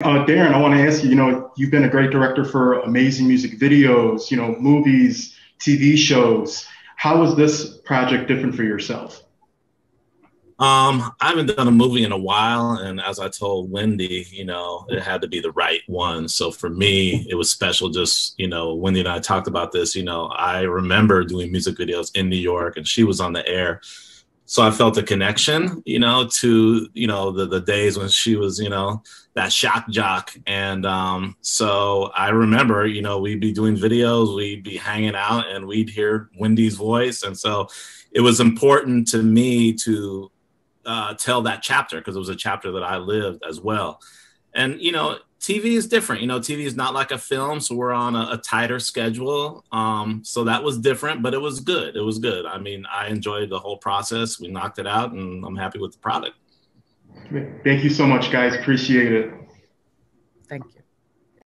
Uh, Darren, I want to ask you, you know, you've been a great director for amazing music videos, you know, movies, TV shows. How was this project different for yourself? Um, I haven't done a movie in a while, and as I told Wendy, you know, it had to be the right one. So for me, it was special. Just you know, Wendy and I talked about this. You know, I remember doing music videos in New York, and she was on the air, so I felt a connection. You know, to you know the the days when she was you know that shock jock, and um, so I remember you know we'd be doing videos, we'd be hanging out, and we'd hear Wendy's voice, and so it was important to me to uh, tell that chapter because it was a chapter that I lived as well. And you know, TV is different. You know, TV is not like a film, so we're on a, a tighter schedule. Um, so that was different, but it was good. It was good. I mean, I enjoyed the whole process. We knocked it out, and I'm happy with the product. Thank you so much, guys. Appreciate it. Thank you.